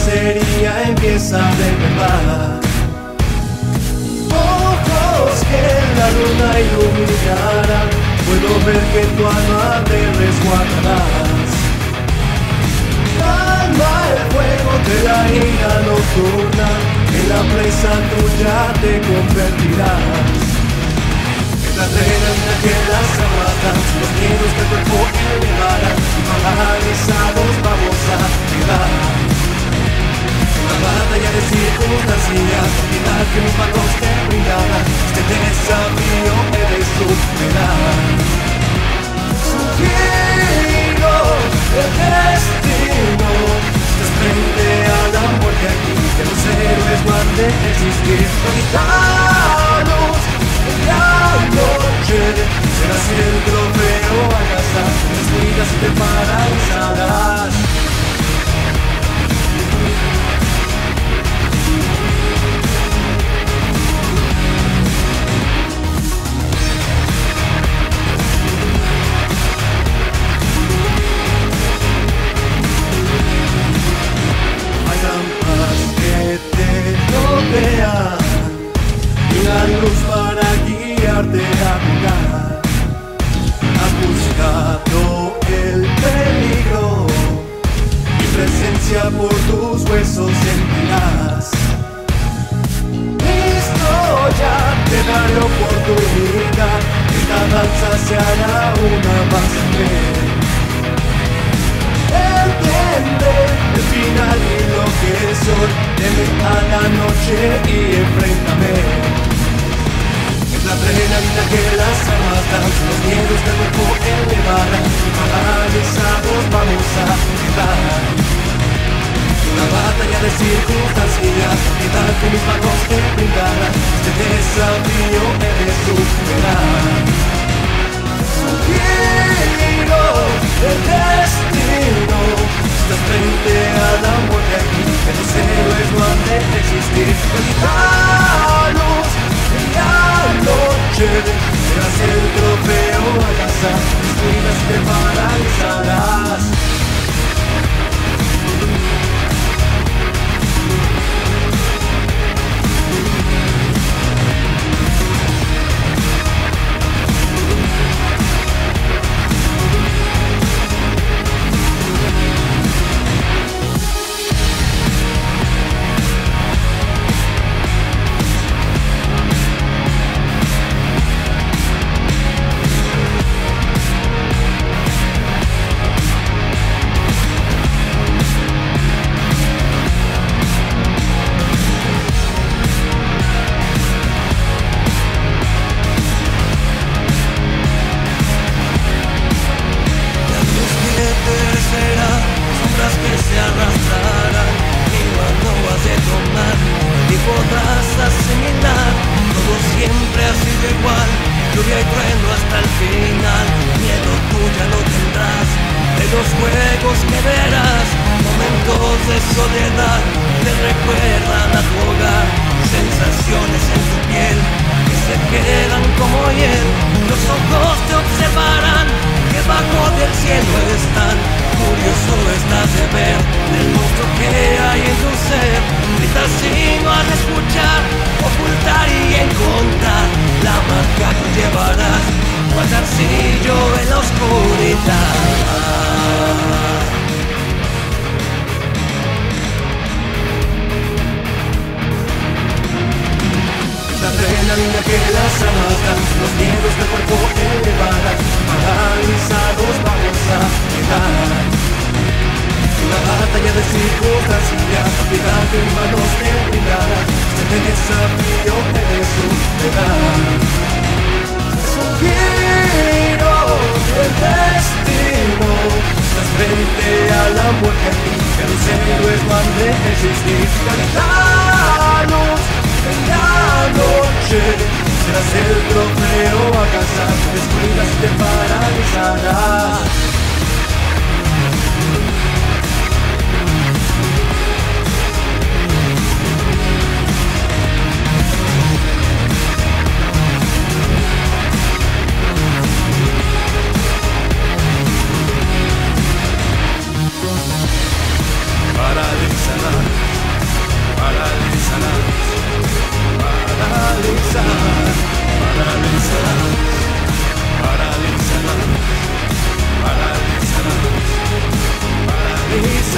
cacería empieza de verdad. Ojos que la luna iluminarán, puedo ver que tu alma te resguardarás. Calma el fuego de la ira nocturna, en la presa tuya te convertirás. En la adrenalina que las arrastran, los miedos del noche y enfréntame. Es la adrenalina que las armas dan Los miedos del cuerpo elevarán paralizados vamos a quedar Una batalla de circunstancias Piedad que mis manos te brindarán Este desafío ha sido igual, lluvia y trueno hasta el final, miedo tú ya no tendrás, de los juegos que verás, momentos de soledad, te recuerdan a tu hogar, sensaciones en tu piel, que se quedan como hiel, los ojos te observarán, que bajo del cielo están, curioso estás de ver. El monstruo manos te brindarán Este desafío eres tú, verdad Sugiero el destino Estás frente a la muerte los héroes no han de existir Gitanos en la noche Serás el trofeo a cazar Descuidas te paralizarás